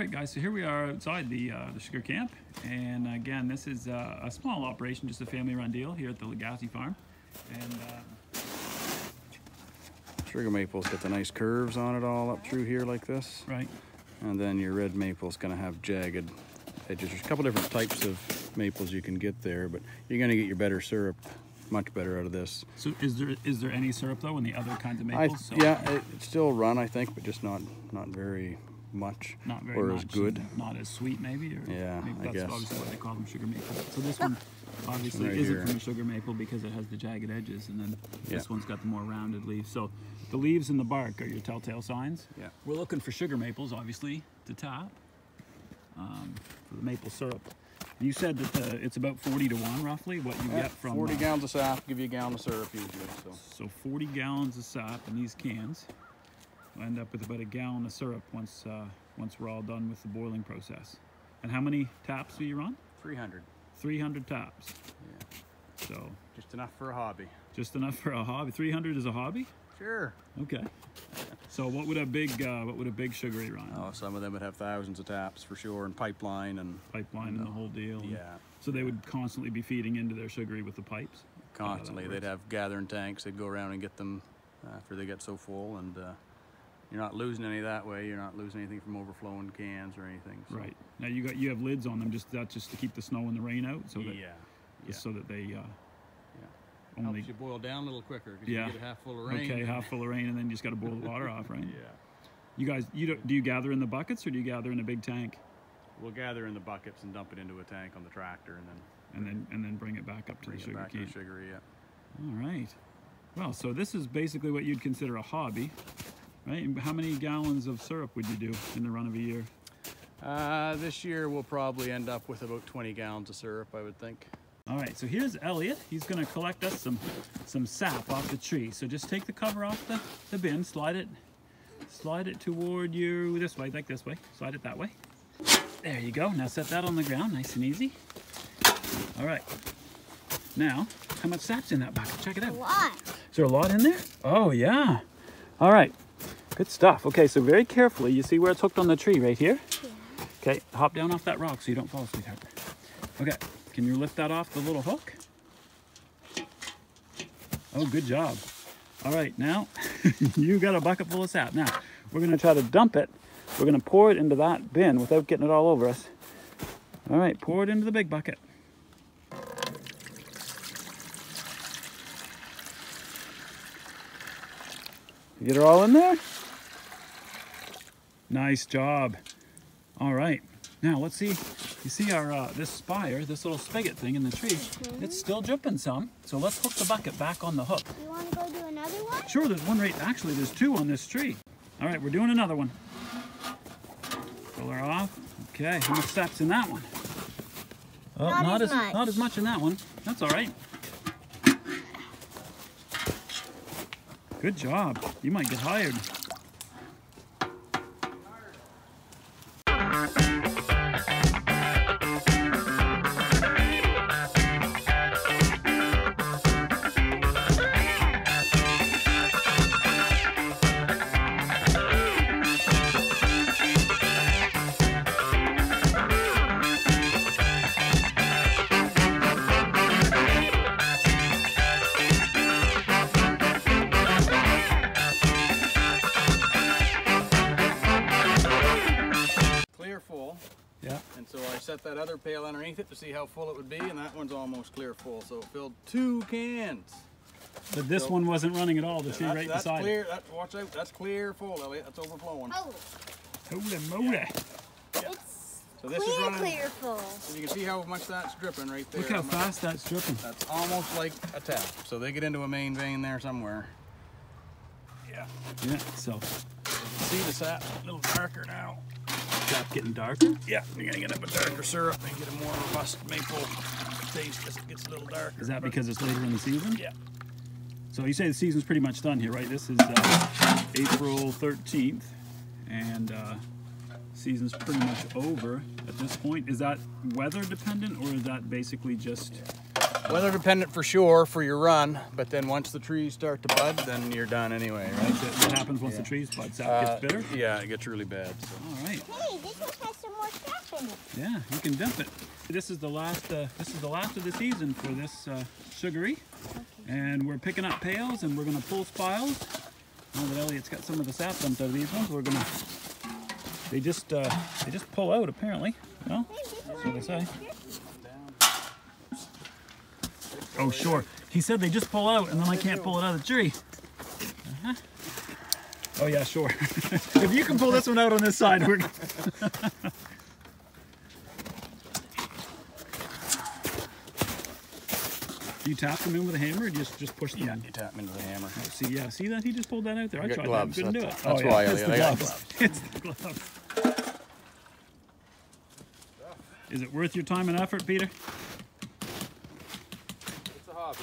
All right, guys, so here we are outside the, uh, the sugar camp. And again, this is uh, a small operation, just a family run deal here at the Lagacy farm. And uh, Sugar maple's got the nice curves on it all up through here like this. right, And then your red maple's gonna have jagged edges. There's a couple different types of maples you can get there, but you're gonna get your better syrup, much better out of this. so is there is there any syrup though in the other kinds of I, maples? So yeah, it, it still run, I think, but just not not very much not very or much, as good. Not as sweet, maybe. Or Yeah, maybe I that's guess. obviously why they call them sugar maple. So this one obviously right isn't here. from a sugar maple because it has the jagged edges, and then this Yeah. one's got the more rounded leaves. So the leaves and the bark are your telltale signs. Yeah. We're looking for sugar maples, obviously, to tap um, for the maple syrup. You said that uh, it's about 40 to 1 roughly what you Yeah, get from 40 uh, gallons of sap, give you a gallon of syrup usually. So So 40 gallons of sap in these cans. We'll end up with about a gallon of syrup once uh, once we're all done with the boiling process. And how many taps do you run? 300. 300 taps. Yeah. So Just enough for a hobby. just enough for a hobby. 300 is a hobby. Sure. Okay. So what would a big uh, what would a big sugary run? Oh, some of them would have thousands of taps for sure, and pipeline and Pipeline and the whole deal. and- yeah, So they would constantly be feeding into their sugary with the pipes. constantly. They'd have gathering tanks. They'd go around and get them after they get so full, and uh, you're not losing any that way. You're not losing anything from overflowing cans or anything. So. Right. Now you got you have lids on them just that just to keep the snow and the rain out so that Yeah. just so that they uh, yeah. only Helps you boil down a little quicker because Yeah. you get half full of rain. Okay, half full of rain, and then you just got to boil the water off, right? Yeah. You guys, you do, do you gather in the buckets or do you gather in a big tank, We'll gather in the buckets and dump it into a tank on the tractor, and then and then and then bring it back up to bring the it sugar back to the sugary. Yeah. All right. Well, so this is basically what you'd consider a hobby, right? How many gallons of syrup would you do in the run of a year? Uh, this year we'll probably end up with about 20 gallons of syrup, I would think. All right. So here's Elliot. He's going to collect us some some sap off the tree. So just take the cover off the the bin, slide it, slide it toward you this way, like this way. Slide it that way. There you go. Now set that on the ground, nice and easy. All right. Now, how much sap's in that bucket? Check it out. A lot. Is there a lot in there? Oh, yeah. All right. Good stuff. Okay, so very carefully, you see where it's hooked on the tree right here? Okay, hop down off that rock so you don't fall, sweetheart. Okay, can you lift that off the little hook? Oh, good job. All right, now you got a bucket full of sap. Now, we're going to try to dump it. We're going to pour it into that bin without getting it all over us. All right, pour it into the big bucket. You get her all in there? Nice job. All right. Now let's see. You see our uh, this spile, this little spigot thing in the tree. It's still dripping some. So let's hook the bucket back on the hook. You want to go do another one? Sure, there's one right. Actually, there's two on this tree. All right, we're doing another one. Pull her off. Okay, how much sap's in that one? Oh, Not as as much. not as much in that one. That's all right. Good job. You might get hired. That other pail underneath it to see how full it would be, and that one's almost clear full. So it filled two cans. But this So- one wasn't running at all. The tree that's right that's beside clear. That, watch out. That's clear full, Elliot. That's overflowing. Oh. Holy moly. it's So this is clear, running. clear full. So you can see how much that's dripping right there. Look how I'm- fast that's dripping. That's almost like a tap. So they get into a main vein there somewhere. Yeah. Yeah, so You can See the sap a little darker now. Sap getting darker. Yeah, you're gonna get up a darker syrup and get a more robust maple taste as it gets a little darker. Is that because it's later in the season? Yeah. So you say the season's pretty much done here, right? This is uh, April 13th, and uh, season's pretty much over at this point. Is that weather dependent, or is that basically just Weather dependent for sure for your run, but then once the trees start to bud, then you're done anyway, right? what happens once the trees bud? Sap Uh, gets bitter. Yeah, it gets really bad. So. All right. Hey, this one has some more stuff in it. Yeah, you can dump it. This is the last. Uh, this is the last of the season for this uh, sugary, and we're picking up pails and we're gonna pull spiles. Now that Elliot's got some of the sap dumped out of these ones, we're gonna. They just uh, they just pull out apparently. Well, that's what they say. Oh sure. He said they just pull out and then I can't pull it out of the tree. Uh-huh. Oh yeah, sure. if you can pull this one out on this side, we're. You tap them in with a hammer or just just push them Yeah, in? you tap into the hammer. Oh, see, yeah, see that he just pulled that out there. I, I tried gloves, that, couldn't do it. that's- oh, yeah, why, it's the I got gloves. It's the gloves. Is it worth your time and effort, Peter? It's a hobby.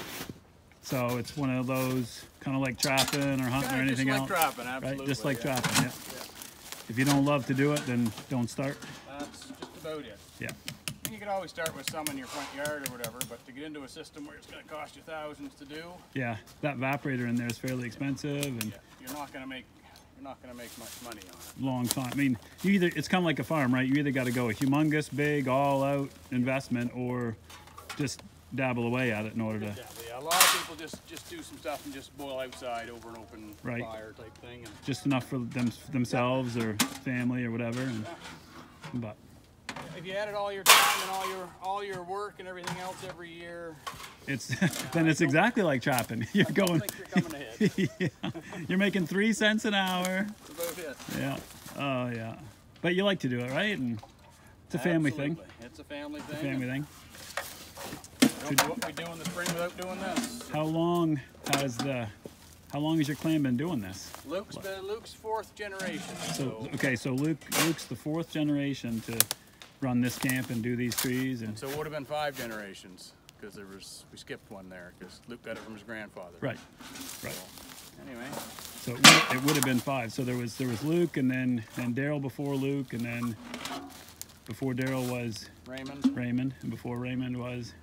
So it's one of those kind of like trapping or hunting or anything just else, trapping, absolutely. right? Just like yeah. trapping. Yeah. If you don't love to do it, then don't start. That's just about it. Yeah. And You can always start with some in your front yard or whatever, but to get into a system where it's going to cost you thousands to do, Yeah. That evaporator in there is fairly expensive and yeah, you're not going to make you're not going to make much money on it. long time. I mean, you either it's kind of like a farm, right? You either got to go a humongous, big, all-out investment, or just dabble away at it in order to. Yeah, yeah, a lot of people just just do some stuff and just boil outside over an open Right. fire type thing, and Just enough for them themselves or family or whatever. And, but if you added all your time and all your all your work and everything else every year, it's then it's exactly like trapping. You're going. you're coming ahead. yeah. You're making three cents an hour. About it. Yeah. Oh yeah. But you like to do it, right? And it's a family thing. Absolutely. It's a family thing. Family thing. Don't know what we do in the spring without doing this. How long has the how long has your clan been doing this? Luke's been Luke's fourth generation. So So, okay, so Luke Luke's the fourth generation to run this camp and do these trees and so it would have been five generations because there was we skipped one there because Luke got it from his grandfather. right, right. Anyway, So it would, it would have been five. So there was there was Luke and then then Daryl before Luke and then before Daryl was Raymond. Raymond and before Raymond was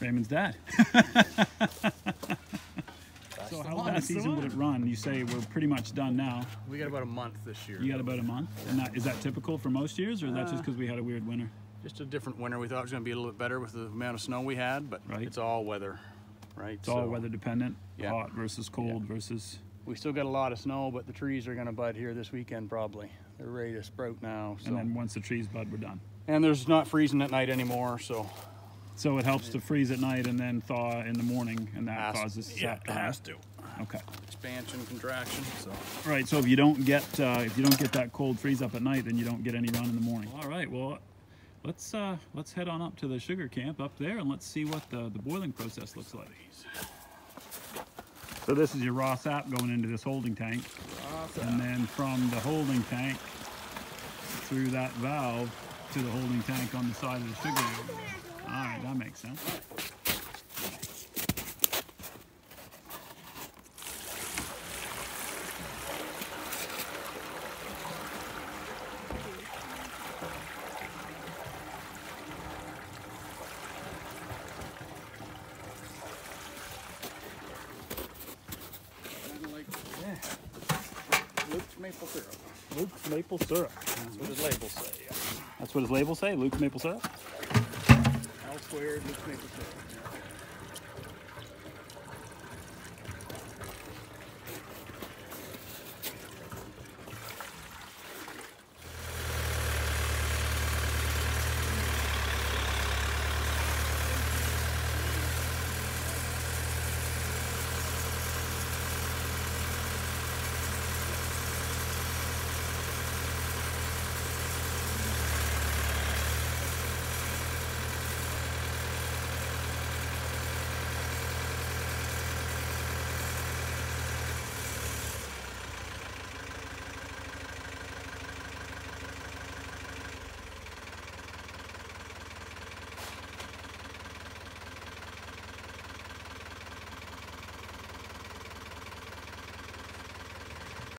Raymond's dad. so how long season would it run? You say we're pretty much done now. We got about a month this year. You got about a month, and that, is that typical for most years, or is that just uh, because we had a weird winter? Just a different winter. We thought it was going to be a little bit better with the amount of snow we had, but Right. it's all weather, right? It's all weather dependent, Yeah. hot versus cold versus. We still got a lot of snow, but the trees are going to bud here this weekend probably. They're ready to sprout now. So. And then once the trees bud, we're done. and there's not freezing at night anymore, so So it helps to freeze at night and then thaw in the morning, and that Has- causes yeah, it has to. Okay. Expansion, contraction. So Right. So if you don't get uh, if you don't get that cold freeze up at night, then you don't get any run in the morning. All right. Well, let's uh, let's head on up to the sugar camp up there, and let's see what the, the boiling process looks like. So this is your raw sap going into this holding tank, and then from the holding tank through that valve to the holding tank on the side of the sugar. All right, that makes sense. like Luke's maple syrup. Luke's maple syrup. That's what his labels say. That's what his label say. Luke's maple syrup. Elsewhere, just make a